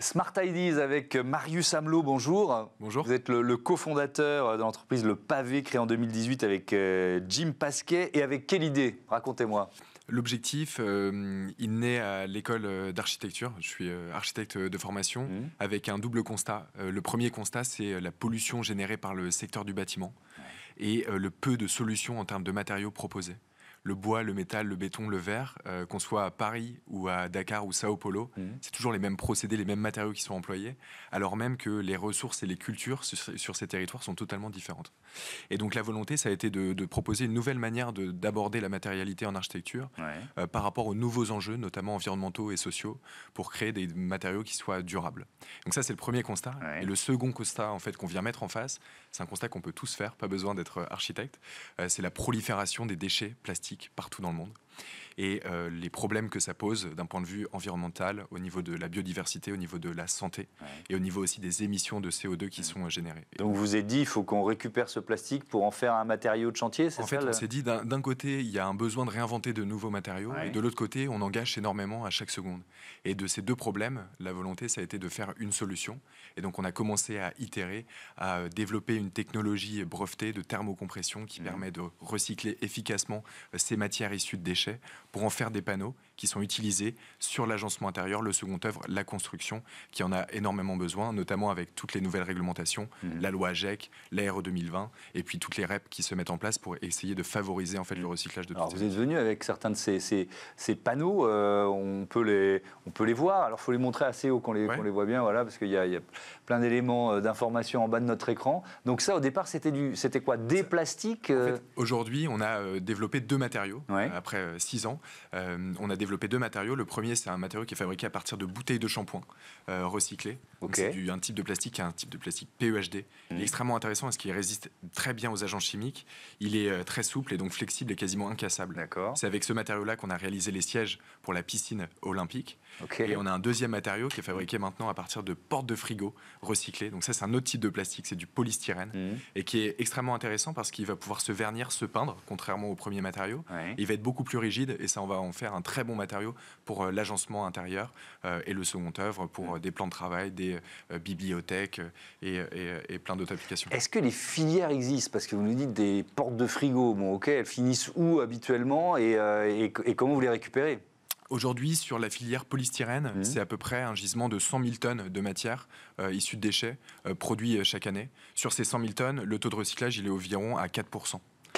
Smart Ideas avec Marius Amelot, bonjour. Bonjour. Vous êtes le, cofondateur de l'entreprise Le Pavé, créée en 2018 avec euh, Jim Pasquet. Et avec quelle idée Racontez-moi. L'objectif, euh, il naît à l'école d'architecture. Je suis euh, architecte de formation mmh. avec un double constat. le premier constat, c'est la pollution générée par le secteur du bâtiment et le peu de solutions en termes de matériaux proposés le bois, le métal, le béton, le verre, euh, qu'on soit à Paris ou à Dakar ou Sao Paulo, mhm. c'est toujours les mêmes procédés, les mêmes matériaux qui sont employés, alors même que les ressources et les cultures sur, ces territoires sont totalement différentes. Et donc la volonté, ça a été de, proposer une nouvelle manière d'aborder la matérialité en architecture euh, par rapport aux nouveaux enjeux, notamment environnementaux et sociaux, pour créer des matériaux qui soient durables. Donc ça, c'est le premier constat. Et le second constat, en fait, qu'on vient mettre en face, c'est un constat qu'on peut tous faire, pas besoin d'être architecte, euh, c'est la prolifération des déchets plastiques partout dans le monde et euh, les problèmes que ça pose d'un point de vue environnemental, au niveau de la biodiversité, au niveau de la santé et au niveau aussi des émissions de CO2 qui sont euh, générées. Donc vous êtes dit, il faut qu'on récupère ce plastique pour en faire un matériau de chantier, c'est En fait, on s'est dit, d'un côté, il y a un besoin de réinventer de nouveaux matériaux, et de l'autre côté, on engage énormément à chaque seconde. Et de ces deux problèmes, la volonté, ça a été de faire une solution. Et donc on a commencé à itérer, à développer une technologie brevetée de thermocompression qui mmh. permet de recycler efficacement euh, ces matières issues de déchets pour en faire des panneaux qui sont utilisés sur l'agencement intérieur, le second œuvre, la construction, qui en a énormément besoin, notamment avec toutes les nouvelles réglementations, mhm. la loi AGEC, l'ARE 2020, et puis toutes les REP qui se mettent en place pour essayer de favoriser en fait le recyclage de. Alors vous êtes venu avec certains de ces, ces, panneaux, euh, on peut les on peut les voir. Alors il faut les montrer assez haut qu'on les, les voit bien, voilà, parce qu'il y, y, a plein d'éléments euh, d'information en bas de notre écran. Donc ça, au départ, c'était du, c'était quoi, des plastiques euh Aujourd'hui, on a développé deux matériaux après six ans. on a développé deux matériaux. Le premier, c'est un matériau qui est fabriqué à partir de bouteilles de shampoing euh, recyclées. C'est un type de plastique qui est un type de plastique PEHD. Il est mmh. extrêmement intéressant parce qu'il résiste très bien aux agents chimiques. Il est euh, très souple et donc flexible et quasiment incassable. C'est avec ce matériau-là qu'on a réalisé les sièges pour la piscine olympique. Et on a un deuxième matériau qui est fabriqué maintenant à partir de portes de frigo recyclées. Donc ça, c'est un autre type de plastique, c'est du polystyrène mmh. et qui est extrêmement intéressant parce qu'il va pouvoir se vernir, se peindre, contrairement au premier matériau. Il va être beaucoup plus rigide et ça, on va en faire un très bon matériau pour euh, l'agencement intérieur euh, et le second œuvre pour euh, des plans de travail, des bibliothèques et, plein d'autres applications. Est-ce que les filières existent? Parce que vous nous dites des portes de frigo, bon ok, elles finissent où habituellement et, et comment vous les récupérez? Aujourd'hui, sur la filière polystyrène, mm. c'est à peu près un gisement de 100 000 tonnes de matière issue de déchets produits chaque année. Sur ces 100 000 tonnes, le taux de recyclage il est environ à 4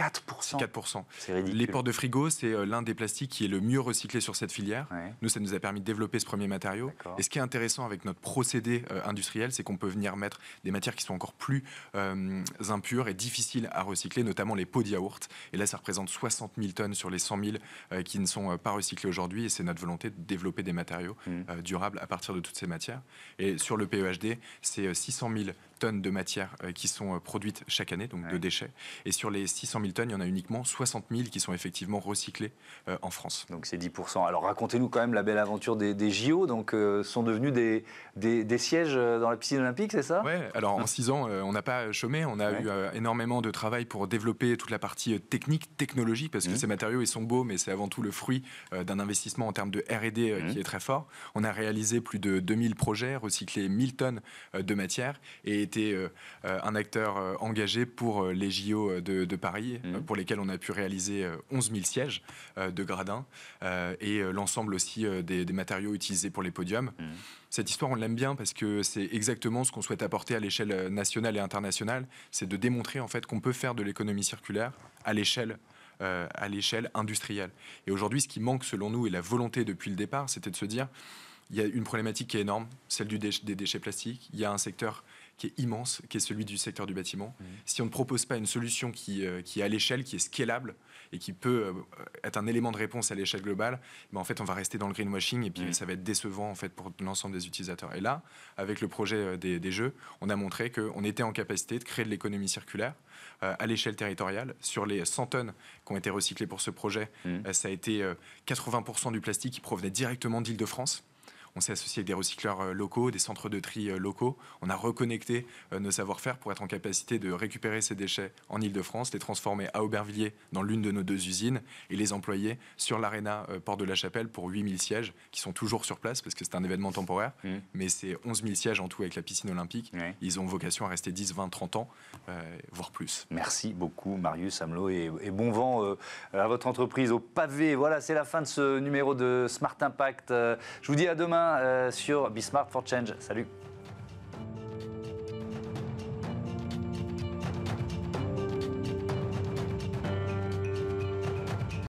4% 4%. C'est ridicule. Les portes de frigo, c'est euh, l'un des plastiques qui est le mieux recyclé sur cette filière. Nous, ça nous a permis de développer ce premier matériau. Et ce qui est intéressant avec notre procédé euh, industriel, c'est qu'on peut venir mettre des matières qui sont encore plus euh, impures et difficiles à recycler, notamment les pots de yaourt. Et là, ça représente 60 000 tonnes sur les 100 000 qui ne sont pas recyclés aujourd'hui. Et c'est notre volonté de développer des matériaux mmh. durables à partir de toutes ces matières. Et sur le PEHD, c'est 600 000 tonnes de matières qui sont produites chaque année, donc de déchets. Et sur les 600 000 tonnes, il y en a uniquement 60 000 qui sont effectivement recyclés euh, en France. Donc c'est 10%. Alors racontez-nous quand même la belle aventure des, JO, donc euh, sont devenus des, des, sièges euh, dans la piscine olympique, c'est ça? Oui, alors en 6 ans, on n'a pas chômé, on a eu énormément de travail pour développer toute la partie technique, technologique, parce que mmh. ces matériaux, ils sont beaux, mais c'est avant tout le fruit d'un investissement en termes de R&D mmh. qui est très fort. On a réalisé plus de 2000 projets, recyclé 1000 tonnes de matière et été un acteur engagé pour les JO de, de Paris, mmh pour lesquels on a pu réaliser 11 euh, 000 sièges euh, de gradins euh, et l'ensemble aussi des, matériaux utilisés pour les podiums. Mmh. Cette histoire, on l'aime bien parce que c'est exactement ce qu'on souhaite apporter à l'échelle nationale et internationale, c'est de démontrer en fait qu'on peut faire de l'économie circulaire à l'échelle à l'échelle industrielle. Et aujourd'hui, ce qui manque selon nous et la volonté depuis le départ, c'était de se dire il y a une problématique qui est énorme, celle du des déchets plastiques. Il y a un secteur qui est immense, qui est celui du secteur du bâtiment. Mmh. Si on ne propose pas une solution qui, euh, qui est à l'échelle, qui est scalable et qui peut euh, être un élément de réponse à l'échelle globale, ben en fait, on va rester dans le greenwashing et puis mmh. ça va être décevant en fait pour l'ensemble des utilisateurs. Et là, avec le projet euh, des, des jeux, on a montré qu'on était en capacité de créer de l'économie circulaire à l'échelle territoriale. Sur les 100 tonnes qui ont été recyclées pour ce projet, mmh. ça a été 80% du plastique qui provenait directement d'Île-de-France. On s'est associé avec des recycleurs locaux, des centres de tri locaux. On a reconnecté nos savoir-faire pour être en capacité de récupérer ces déchets en Ile-de-France, les transformer à Aubervilliers dans l'une de nos deux usines et les employer sur l'aréna Porte de la Chapelle pour 8000 sièges qui sont toujours sur place parce que c'est un événement temporaire. Mmh. Mais c'est 11 000 sièges en tout avec la piscine olympique. Ils ont vocation à rester 10, 20, 30 ans, voire plus. Merci beaucoup, Marius Amelot, et, bon vent euh, à votre entreprise au pavé. Voilà, c'est la fin de ce numéro de Smart Impact. Euh, je vous dis à demain euh, sur Be Smart for Change. Salut.